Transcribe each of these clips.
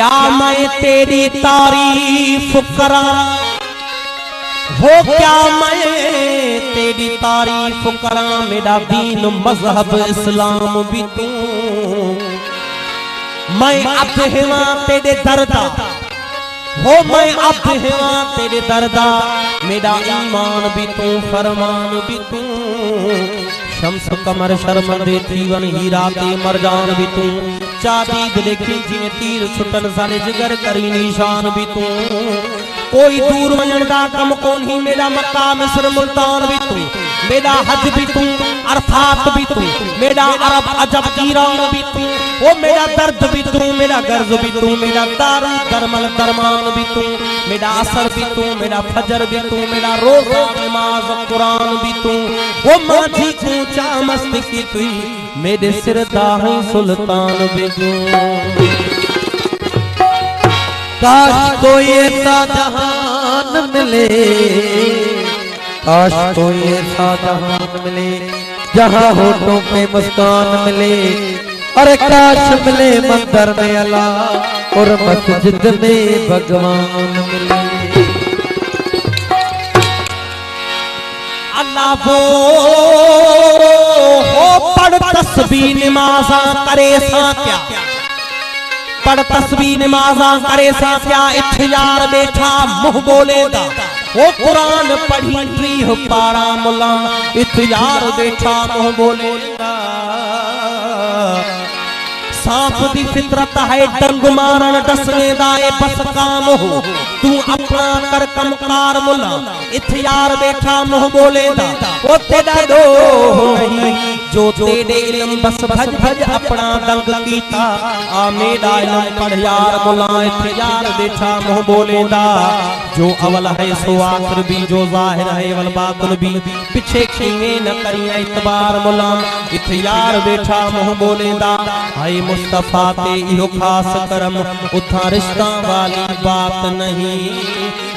کیا میں تیری تعریف کراں ہو کیا میں تیری تعریف کراں میرا دین مذہب اسلام بھی تو۔ میں عبد ہوا تیرے دردہ ہو میں عبد ہوا تیرے دردہ میرا ایمان بھی تو، فرمان بھی تو۔ شمس کمر شرمندے تیون ہیرا تے مرجان بھی تو۔ چابی دلے کھینچی میں تیر چھٹن سارے جگر کری نیشان بھی تو کوئی دور ونجن دا کم کون ہی میرا مکہ مصر ملتان بھی تو میرا حج بھی تو عرفات بھی تو، میرا عرب عجب ایران بھی تو وہ میرا درد بھی تو، میرا گرز بھی تو، میرا دار درمل درمان بھی تو، میرا اثر بھی تو، میرا فجر بھی تو، میرا روزہ نماز قرآن بھی تو وہ ماجھی کونچا مست کی توی میرے سر داہی سلطان بھی تو۔ کاش کو ایسا جہان ملے کاش کو ایسا جہان ملے جہاں ہوتوں پہ مسکان ملے۔ اور کاش ملے مندر میں اللہ اور مسجد میں بھگوان ملے۔ اللہ وہ پڑھ تسبیح نمازاں کرے سا کیا؟ پڑھ تسبیح نمازاں کرے سا کیا؟ اتھیار بیٹھا مہ بولے دا وہ قرآن پڑھی تریہ پارا ملا اتھیار بیٹھا مو بولے۔ دا سانپ دی فطرت ہے ڈنگ مارن ڈسنے دائے بس کام ہو۔ تو اپنا کر کم کار ملا اتھیار بیٹھا مہ بولے دا۔ وہ تیڑا دو۔ نہیں جو تیڑے علم بس بھج بھج اپنا دنگ کیتا۔ آمیدہ علم پڑھ یار ملا اتھیار بیٹھا مہ بولے دا۔ جو اول ہے سو آخر بھی، جو ظاہر ہے والباطن بھی۔ پچھے کھینگے نہ کریں اعتبار ملا اتھیار بیٹھا مہ بولے دا۔ آئی مصطفیٰ تے ایو خاص کرم اتھا رشتہ والی بات نہیں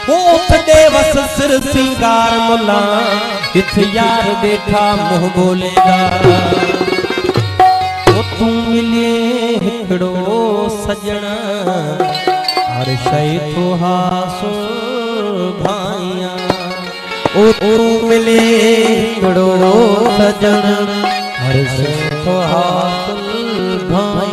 وہ اٹھ دے وس سر سنگار ملا اتھیار بیٹھا مہ بولے گا وہ تو ملے ہکڑو سجنا ہر شئی تو حاصل بھائیاں او تو ملے کڑو سجن ہر سے تو حاصل بھائیاں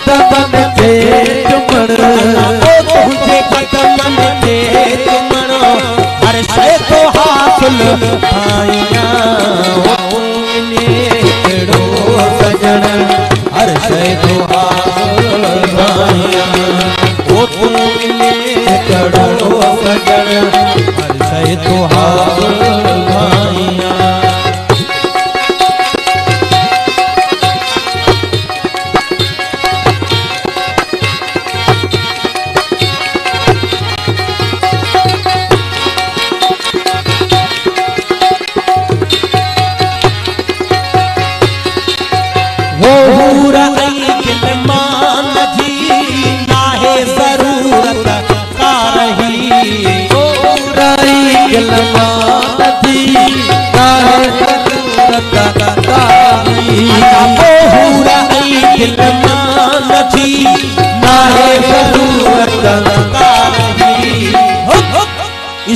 تجھے قدم کے چمن وہ تجھے قدمن کے چمنو ہر شے تو حاصل بھائیاں وہ تو ملے کڑو سجن ہر شے تو حاصل بھائیاں وہ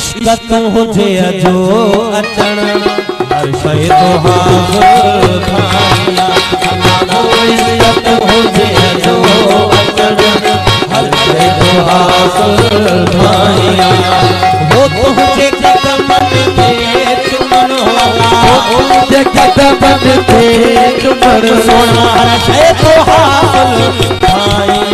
عشق تجھے جو اچن ہر شے تو حاضر تھا عزت مجھے جو اچن ہر شے تو حاصل بھائیاں وہ تجھے قدمن کے چمن والا جگت بن کے چمن سونا ہر شے تو حاصل بھائیاں تم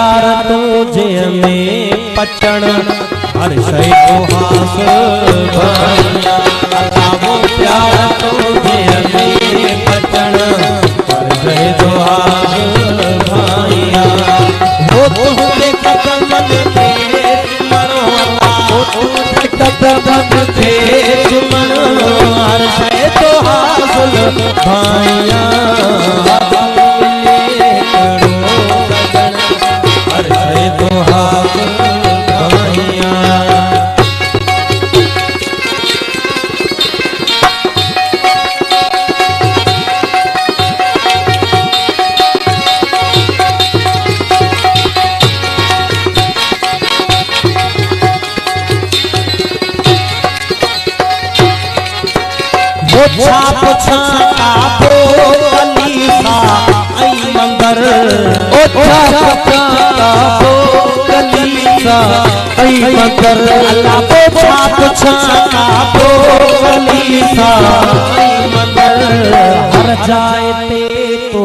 میں پٹن ہر سویا پیارا روج میرے پٹن ہر سی دو مت منوق دو بھائی بکر ہر جائے تے تو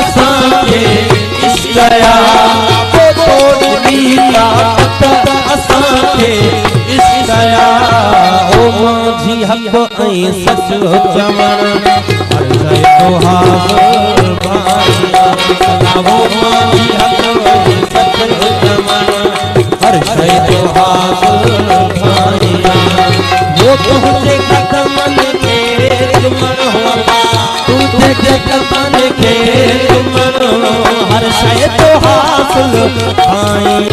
اسانيا او اسان کي نيا او ماجهي سچو جمن هرش تو ها ماجهي حق سچ جمن هرش توهار کمن کے ہر شے تو حاصل آئیں۔